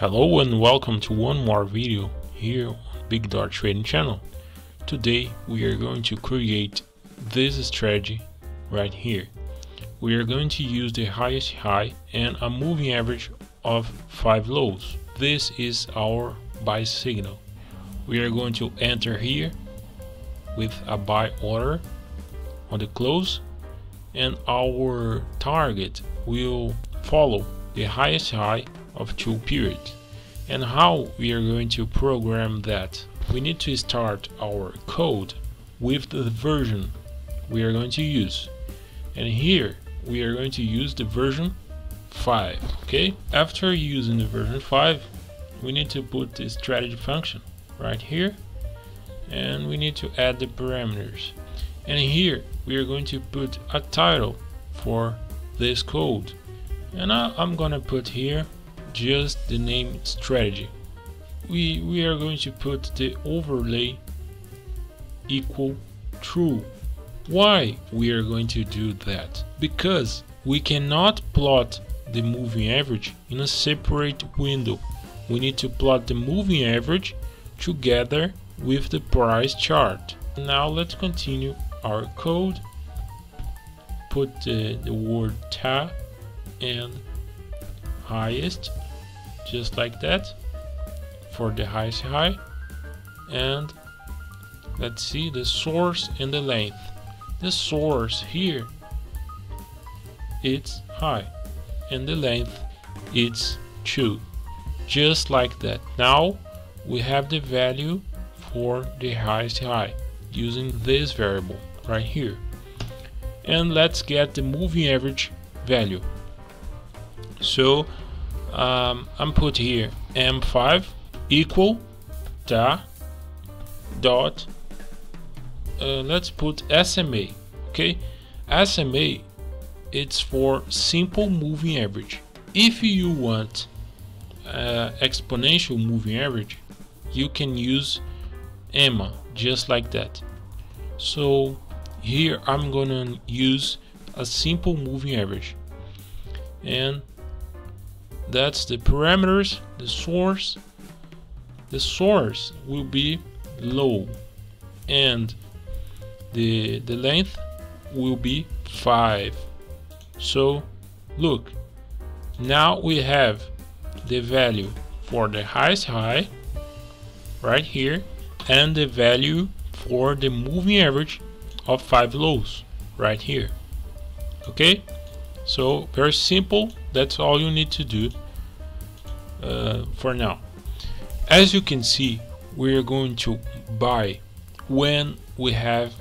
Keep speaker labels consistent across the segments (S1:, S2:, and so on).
S1: Hello and welcome to one more video here on BigDoor Trading channel. Today we are going to create this strategy right here. We are going to use the highest high and a moving average of 5 lows. This is our buy signal. We are going to enter here with a buy order on the close and our target will follow the highest high of two periods. And how we are going to program that? We need to start our code with the version we are going to use. And here we are going to use the version 5. Okay? After using the version 5, we need to put the strategy function right here and we need to add the parameters and here we are going to put a title for this code and I, am gonna put here just the name strategy. We we are going to put the overlay equal true. Why we are going to do that? Because we cannot plot the moving average in a separate window. We need to plot the moving average together with the price chart. Now let's continue our code put the, the word ta and highest just like that for the highest high. And let's see the source and the length. The source here it's high and the length it's 2 just like that. Now we have the value for the highest high using this variable right here. And let's get the moving average value. So um, I'm put here. M5 equal ta dot uh, let's put SMA okay? SMA it's for simple moving average. If you want uh, exponential moving average you can use EMA just like that. So here I'm gonna use a simple moving average. And that's the parameters the source. The source will be low. And the the length will be 5 so look now we have the value for the highest high right here and the value for the moving average of 5 lows right here. Okay so very simple. That's all you need to do uh, for now. As you can see we are going to buy when we have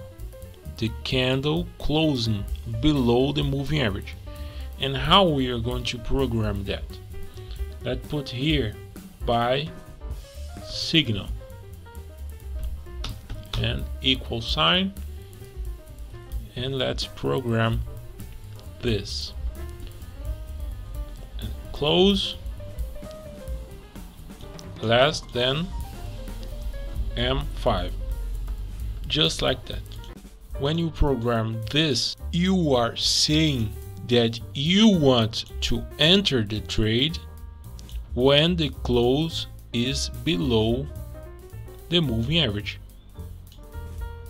S1: the candle closing below the moving average. And how we are going to program that? Let's put here buy signal. And equal sign. And let's program this close. Less than M5 just like that. When you program this you are saying that you want to enter the trade when the close is below the moving average.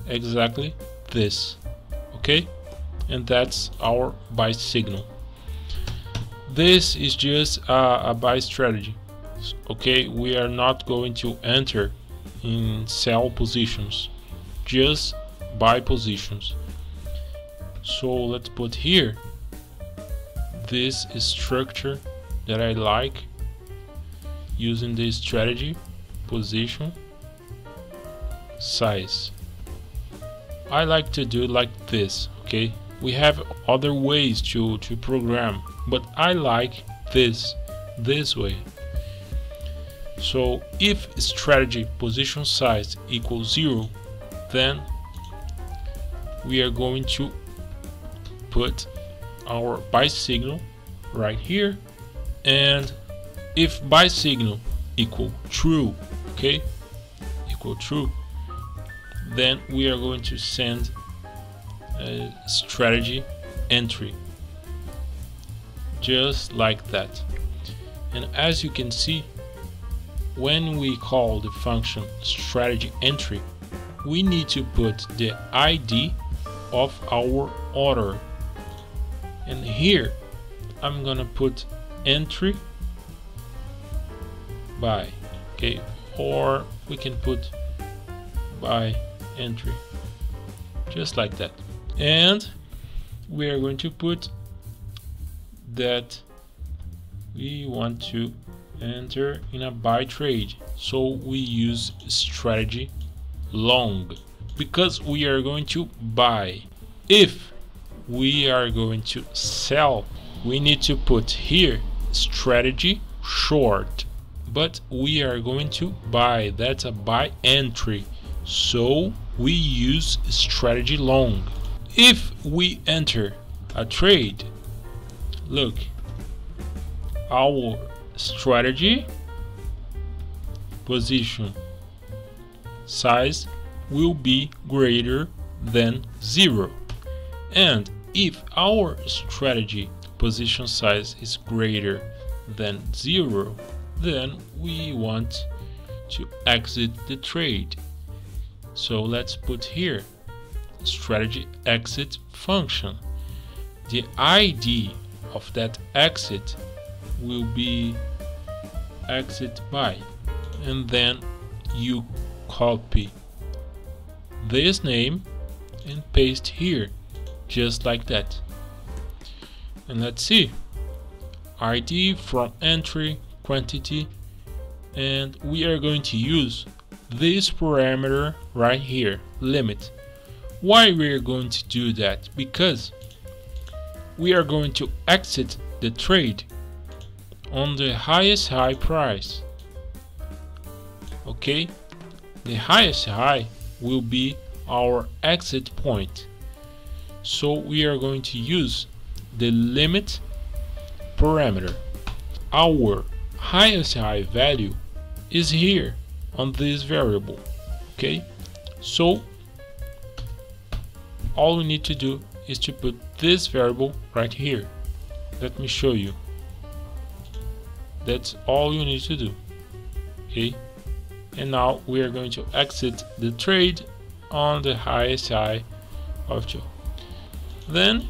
S1: Exactly this okay? And that's our buy signal this is just a, a buy strategy okay? We are not going to enter in sell positions just buy positions. So let's put here this structure that I like using the strategy position size. I like to do like this okay? We have other ways to to program but I like this this way. So if strategy position size equals zero then we are going to put our buy signal right here. And if buy signal equal true okay equal true then we are going to send a strategy entry just like that. And as you can see when we call the function strategy entry we need to put the ID of our order. And here I'm gonna put entry buy okay or we can put buy entry just like that. And we are going to put that we want to enter in a buy trade. So we use strategy long because we are going to buy. If we are going to sell we need to put here strategy short. But we are going to buy. That's a buy entry. So we use strategy long. If we enter a trade look our strategy position size will be greater than 0 and if our strategy position size is greater than 0 then we want to exit the trade. So let's put here strategy exit function. The ID of that exit will be exit buy and then you copy this name and paste here just like that. And let's see. ID from entry quantity and we are going to use this parameter right here limit. Why we are going to do that? Because we are going to exit the trade on the highest high price. Okay? The highest high will be our exit point. So we are going to use the limit parameter. Our highest high value is here on this variable. Okay? So all we need to do is to put this variable right here. Let me show you. That's all you need to do okay? And now we are going to exit the trade on the highest high of Joe. Then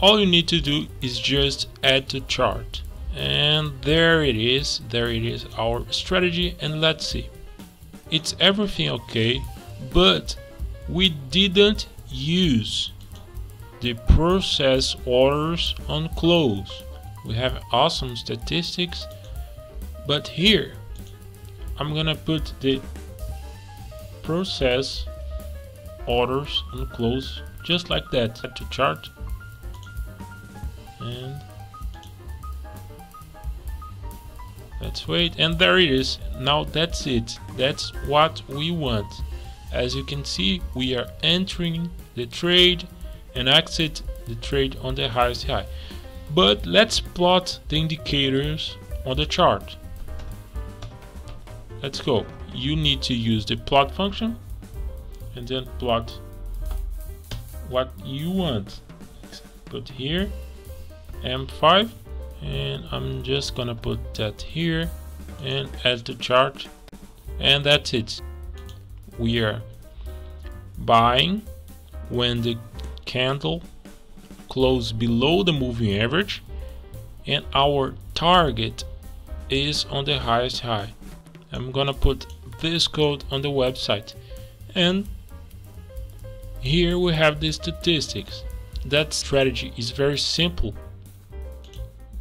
S1: all you need to do is just add to chart. And there it is there it is our strategy and let's see. It's everything okay but we didn't use the process orders on close we have awesome statistics but here I'm gonna put the process orders on close just like that. To chart. And let's wait. And there it is. Now that's it. That's what we want. As you can see we are entering the trade and exit the trade on the highest high. But let's plot the indicators on the chart. Let's go. You need to use the plot function and then plot what you want. Put here M5 and I'm just gonna put that here and add the chart and that's it. We are buying when the candle close below the moving average and our target is on the highest high. I'm gonna put this code on the website. And here we have the statistics. That strategy is very simple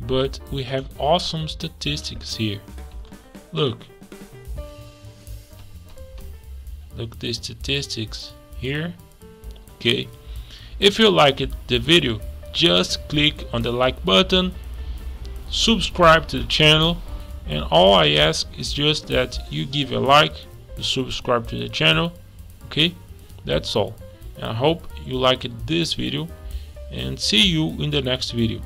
S1: but we have awesome statistics here. Look. Look the statistics here. Okay if you liked the video just click on the like button subscribe to the channel and all I ask is just that you give a like subscribe to the channel okay? That's all. I hope you liked this video and see you in the next video